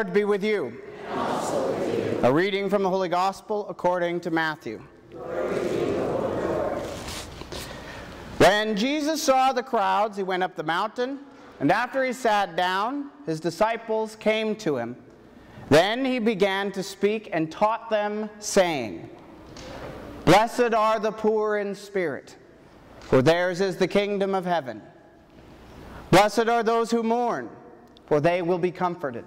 Lord be with you. A reading from the Holy Gospel according to Matthew. When Jesus saw the crowds, he went up the mountain, and after he sat down, his disciples came to him. Then he began to speak and taught them, saying, Blessed are the poor in spirit, for theirs is the kingdom of heaven. Blessed are those who mourn, for they will be comforted.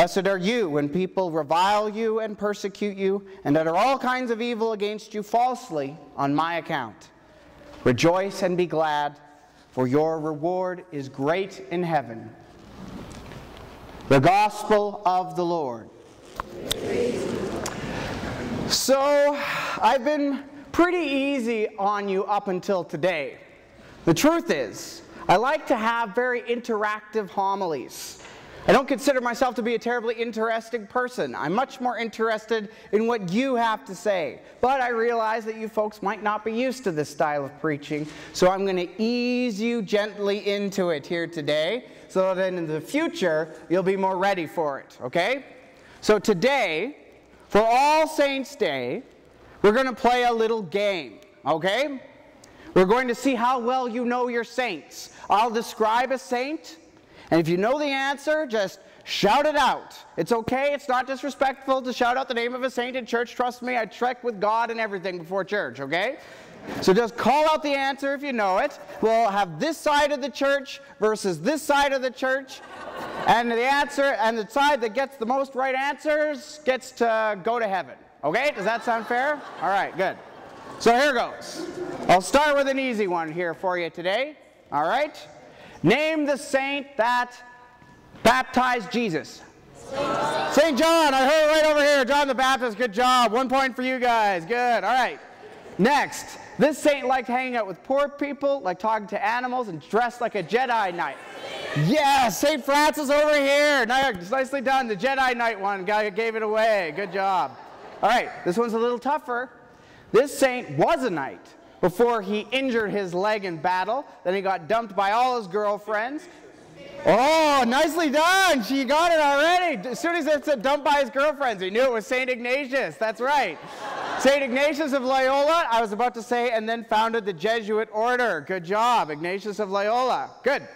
Blessed are you when people revile you and persecute you, and utter all kinds of evil against you falsely on my account. Rejoice and be glad, for your reward is great in heaven. The Gospel of the Lord. So, I've been pretty easy on you up until today. The truth is, I like to have very interactive homilies. I don't consider myself to be a terribly interesting person. I'm much more interested in what you have to say. But I realize that you folks might not be used to this style of preaching, so I'm going to ease you gently into it here today so that in the future you'll be more ready for it, okay? So today, for All Saints' Day, we're going to play a little game, okay? We're going to see how well you know your saints. I'll describe a saint, and if you know the answer, just shout it out. It's okay, it's not disrespectful to shout out the name of a saint in church. Trust me, I trek with God and everything before church, okay? So just call out the answer if you know it. We'll have this side of the church versus this side of the church. And the answer, and the side that gets the most right answers gets to go to heaven. Okay, does that sound fair? All right, good. So here goes. I'll start with an easy one here for you today. All right? Name the saint that baptized Jesus. St. John, I heard right over here. John the Baptist, good job. One point for you guys. Good. All right. Next, this saint liked hanging out with poor people, like talking to animals, and dressed like a Jedi Knight. Yes, St. Francis over here. Nicely done. The Jedi Knight one, guy gave it away. Good job. All right, this one's a little tougher. This saint was a knight before he injured his leg in battle. Then he got dumped by all his girlfriends. Oh, nicely done. She got it already. As soon as it said dumped by his girlfriends, he knew it was St. Ignatius. That's right. St. Ignatius of Loyola, I was about to say, and then founded the Jesuit order. Good job, Ignatius of Loyola. Good.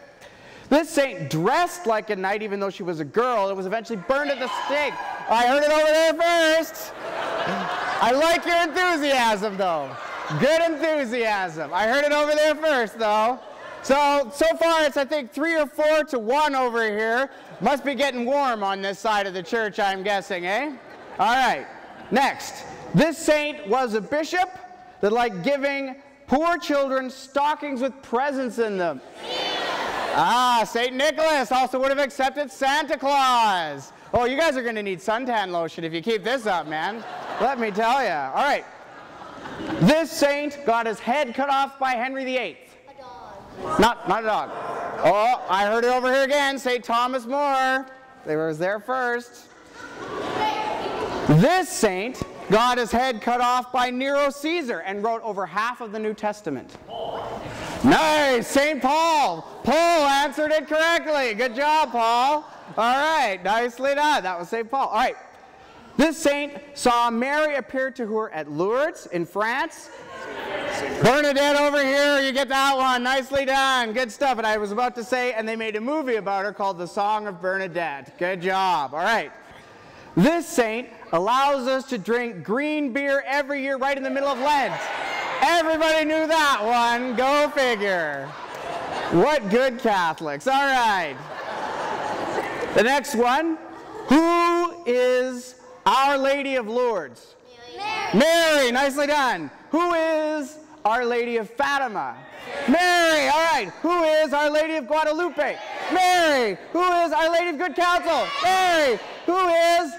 This saint dressed like a knight even though she was a girl and was eventually burned at the stake. I heard it over there first. I like your enthusiasm though. Good enthusiasm. I heard it over there first though. So, so far it's I think three or four to one over here. Must be getting warm on this side of the church, I'm guessing, eh? All right, next. This saint was a bishop that liked giving poor children stockings with presents in them. Ah, St. Nicholas also would have accepted Santa Claus. Oh, you guys are going to need suntan lotion if you keep this up, man. Let me tell you. All right. This saint got his head cut off by Henry VIII. A dog. Not, not a dog. Oh, I heard it over here again. St. Thomas More. They was there first. This saint got his head cut off by Nero Caesar and wrote over half of the New Testament. Nice, St. Paul. Paul answered it correctly. Good job, Paul. All right, nicely done. That was St. Paul. All right. This saint saw Mary appear to her at Lourdes in France. Bernadette over here, you get that one. Nicely done. Good stuff. And I was about to say, and they made a movie about her called The Song of Bernadette. Good job. All right. This saint allows us to drink green beer every year right in the middle of Lent. Everybody knew that one. Go figure. What good Catholics. All right. The next one. Who is Our Lady of Lourdes? Mary. Mary. Nicely done. Who is Our Lady of Fatima? Mary. All right. Who is Our Lady of Guadalupe? Mary. Who is Our Lady of Good Counsel? Mary. Who is?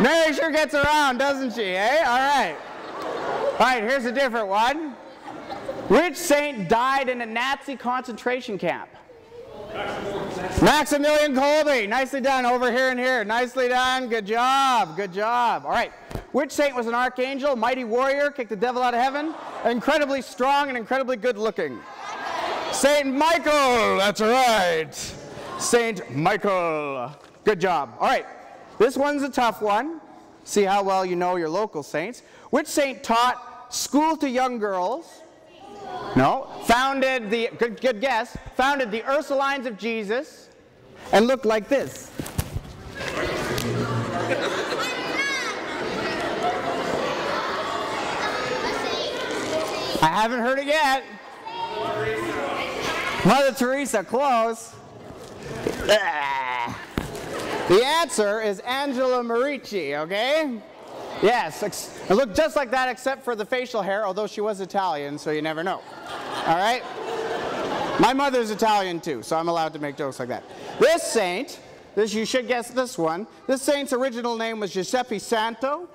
Mary sure gets around, doesn't she, eh? All right. All right, here's a different one. Which saint died in a Nazi concentration camp? Maximilian Kolbe, Nicely done. Over here and here. Nicely done. Good job. Good job. All right. Which saint was an archangel, mighty warrior, kicked the devil out of heaven, incredibly strong and incredibly good looking? Saint Michael. That's right. Saint Michael. Good job. All right. This one's a tough one. See how well you know your local saints. Which saint taught school to young girls? No. Founded the, good, good guess, founded the Ursulines of Jesus and looked like this. I haven't heard it yet. Mother Teresa, close. The answer is Angela Merici, okay? Yes, it looked just like that except for the facial hair, although she was Italian, so you never know. All right? My mother's Italian too, so I'm allowed to make jokes like that. This saint, this you should guess this one. This saint's original name was Giuseppe Sarto.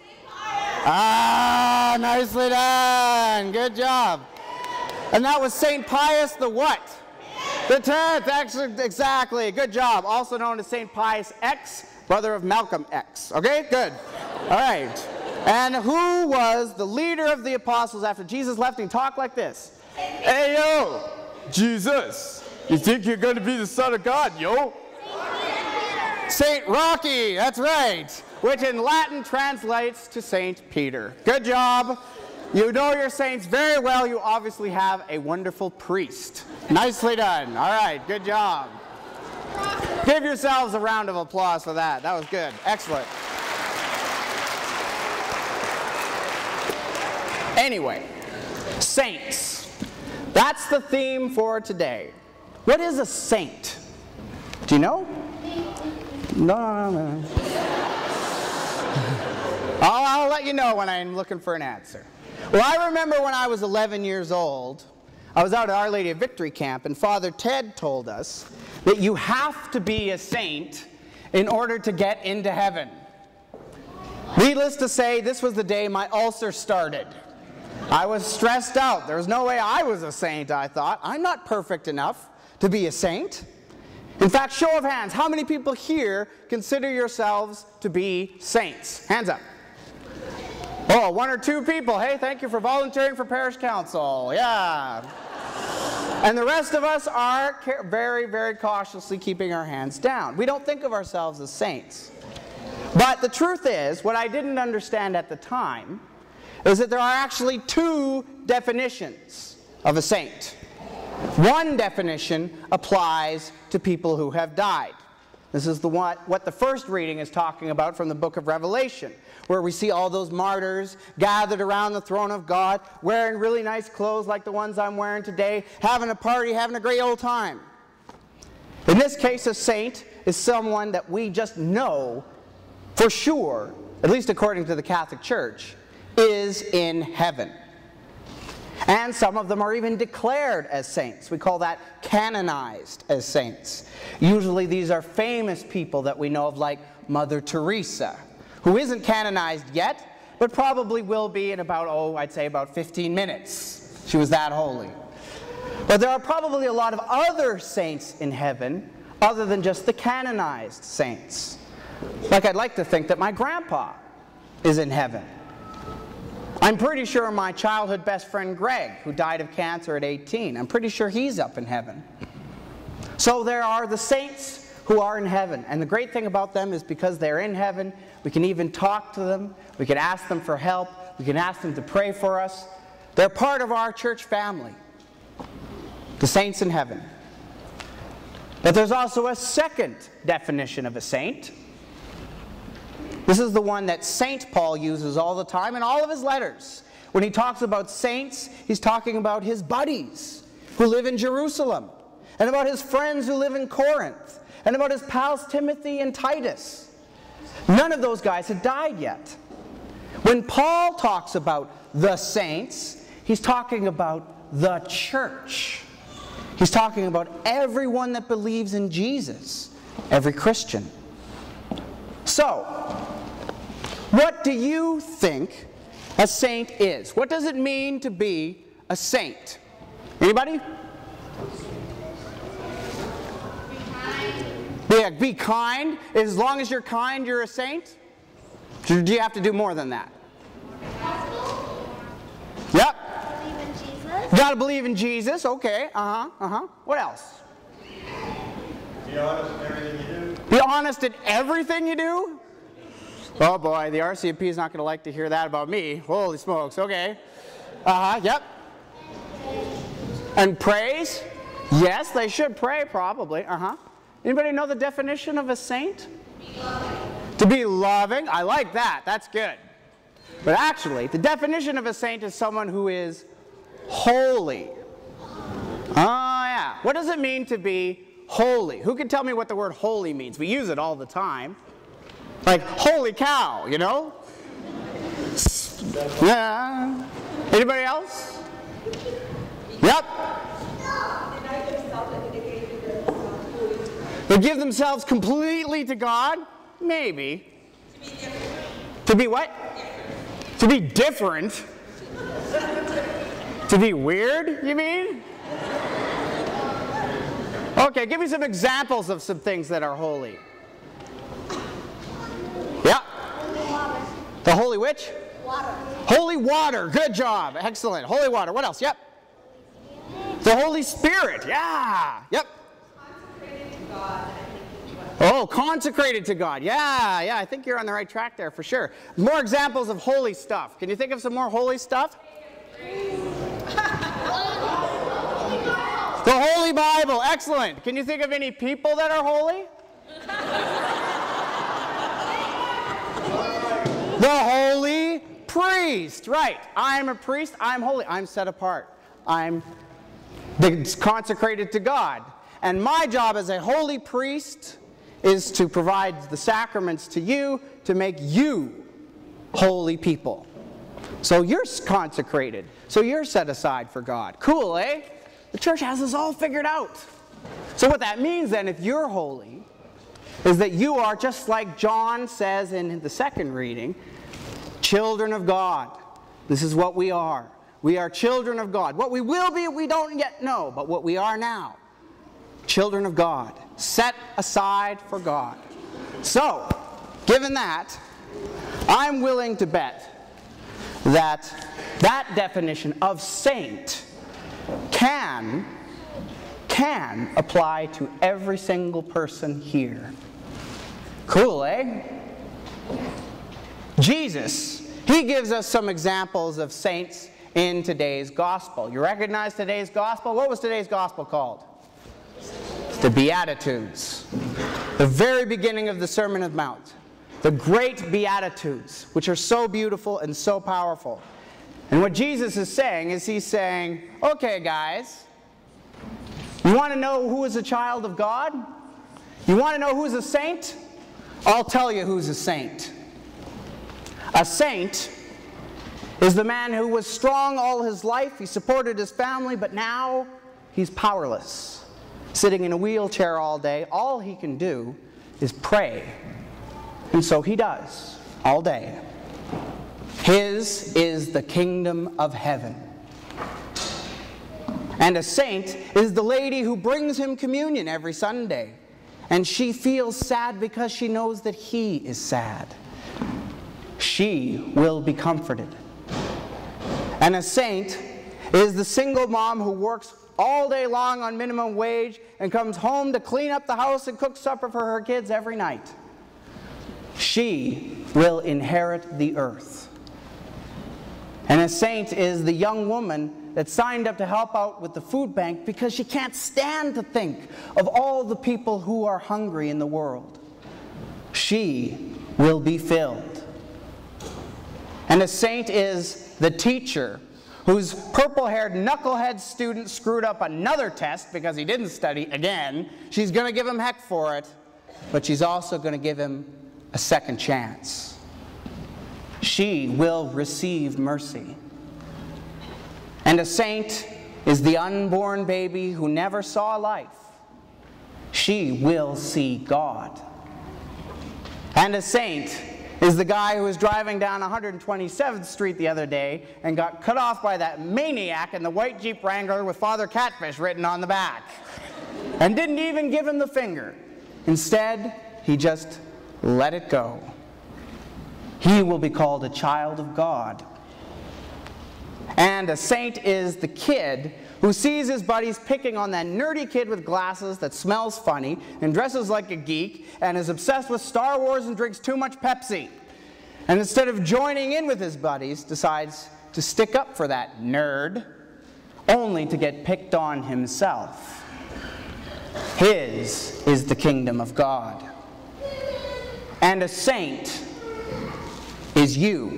Ah, nicely done. Good job. And that was Saint Pius the what? The 10th, actually, exactly. Good job. Also known as Saint Pius X, brother of Malcolm X. Okay, good. All right. And who was the leader of the apostles after Jesus left and talked like this? Hey, yo, Jesus, you think you're going to be the son of God, yo? Saint Rocky, that's right, which in Latin translates to Saint Peter. Good job. You know your saints very well. You obviously have a wonderful priest. Nicely done. All right, good job. Give yourselves a round of applause for that. That was good. Excellent. Anyway, saints. That's the theme for today. What is a saint? Do you know? No, no, no. I'll, I'll let you know when I'm looking for an answer. Well, I remember when I was 11 years old, I was out at Our Lady of Victory camp, and Father Ted told us that you have to be a saint in order to get into heaven. Needless to say, this was the day my ulcer started. I was stressed out. There was no way I was a saint, I thought. I'm not perfect enough to be a saint. In fact, show of hands, how many people here consider yourselves to be saints? Hands up. Oh, one or two people. Hey, thank you for volunteering for parish council. Yeah. And the rest of us are very, very cautiously keeping our hands down. We don't think of ourselves as saints. But the truth is, what I didn't understand at the time is that there are actually two definitions of a saint. One definition applies to people who have died. This is the one, what the first reading is talking about from the book of Revelation, where we see all those martyrs gathered around the throne of God, wearing really nice clothes like the ones I'm wearing today, having a party, having a great old time. In this case, a saint is someone that we just know for sure, at least according to the Catholic Church, is in heaven. And some of them are even declared as saints. We call that canonized as saints. Usually these are famous people that we know of, like Mother Teresa, who isn't canonized yet, but probably will be in about, oh, I'd say about 15 minutes. She was that holy. But there are probably a lot of other saints in heaven other than just the canonized saints. Like I'd like to think that my grandpa is in heaven. I'm pretty sure my childhood best friend Greg, who died of cancer at 18, I'm pretty sure he's up in heaven. So there are the saints who are in heaven. And the great thing about them is because they're in heaven, we can even talk to them, we can ask them for help, we can ask them to pray for us. They're part of our church family, the saints in heaven. But there's also a second definition of a saint. This is the one that St. Paul uses all the time in all of his letters. When he talks about saints, he's talking about his buddies who live in Jerusalem, and about his friends who live in Corinth, and about his pals Timothy and Titus. None of those guys had died yet. When Paul talks about the saints, he's talking about the church. He's talking about everyone that believes in Jesus, every Christian. So, what do you think a saint is? What does it mean to be a saint? Anybody? Yeah, be kind. As long as you're kind, you're a saint? Do you have to do more than that? Yep. Believe in Jesus. You gotta believe in Jesus. Okay. Uh huh. Uh huh. What else? Be honest in everything you do. Be honest in everything you do? Oh boy, the RCMP is not going to like to hear that about me. Holy smokes, okay. Uh huh, yep. And praise? Yes, they should pray, probably. Uh huh. Anybody know the definition of a saint? To be loving. I like that, that's good. But actually, the definition of a saint is someone who is holy. Oh, yeah. What does it mean to be holy? Who can tell me what the word holy means? We use it all the time. Like, holy cow, you know? Yeah. Anybody else? Yep. They give themselves completely to God? Maybe. To be what? To be different. To be weird, you mean? Okay, give me some examples of some things that are holy. Yeah. The holy which? Water. Holy water. Good job. Excellent. Holy water. What else? Yep. The Holy Spirit. Yeah. Yep. Oh, consecrated to God. Yeah, yeah. I think you're on the right track there for sure. More examples of holy stuff. Can you think of some more holy stuff? The Holy Bible. Excellent. Can you think of any people that are holy? The holy priest. Right. I'm a priest. I'm holy. I'm set apart. I'm consecrated to God. And my job as a holy priest is to provide the sacraments to you to make you holy people. So you're consecrated. So you're set aside for God. Cool, eh? The church has this all figured out. So what that means then, if you're holy, is that you are, just like John says in the second reading, children of God. This is what we are. We are children of God. What we will be, we don't yet know, but what we are now, children of God, set aside for God. So, given that, I'm willing to bet that that definition of saint can can apply to every single person here. Cool, eh? Jesus, he gives us some examples of saints in today's gospel. You recognize today's gospel? What was today's gospel called? The Beatitudes. The very beginning of the Sermon of Mount. The great Beatitudes, which are so beautiful and so powerful. And what Jesus is saying is he's saying, okay, guys, you want to know who is a child of God? You want to know who's a saint? I'll tell you who's a saint. A saint is the man who was strong all his life, he supported his family, but now he's powerless. Sitting in a wheelchair all day, all he can do is pray. And so he does all day. His is the kingdom of heaven. And a saint is the lady who brings him communion every Sunday. And she feels sad because she knows that he is sad. She will be comforted. And a saint is the single mom who works all day long on minimum wage and comes home to clean up the house and cook supper for her kids every night. She will inherit the earth. And a saint is the young woman that signed up to help out with the food bank because she can't stand to think of all the people who are hungry in the world. She will be filled. And a saint is the teacher whose purple haired knucklehead student screwed up another test because he didn't study again. She's going to give him heck for it, but she's also going to give him a second chance. she will receive mercy. And a saint is the unborn baby who never saw life. She will see God. And a saint is the guy who was driving down 127th Street the other day and got cut off by that maniac in the white Jeep Wrangler with Father Catfish written on the back. And didn't even give him the finger. Instead, he just let it go. He will be called a child of God. And a saint is the kid who sees his buddies picking on that nerdy kid with glasses that smells funny and dresses like a geek and is obsessed with Star Wars and drinks too much Pepsi. And instead of joining in with his buddies, decides to stick up for that nerd, only to get picked on himself. His is the kingdom of God. And a saint is you.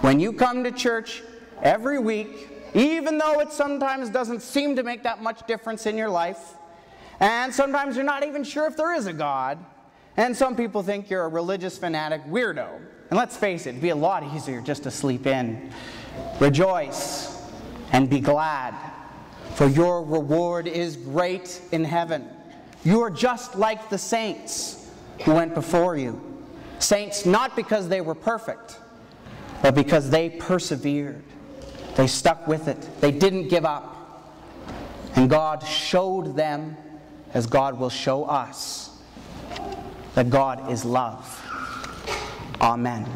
When you come to church every week, even though it sometimes doesn't seem to make that much difference in your life, and sometimes you're not even sure if there is a God, and some people think you're a religious fanatic weirdo. And let's face it, it'd be a lot easier just to sleep in. Rejoice and be glad, for your reward is great in heaven. You are just like the saints who went before you. Saints not because they were perfect, but because they persevered. They stuck with it. They didn't give up. And God showed them, as God will show us, that God is love. Amen.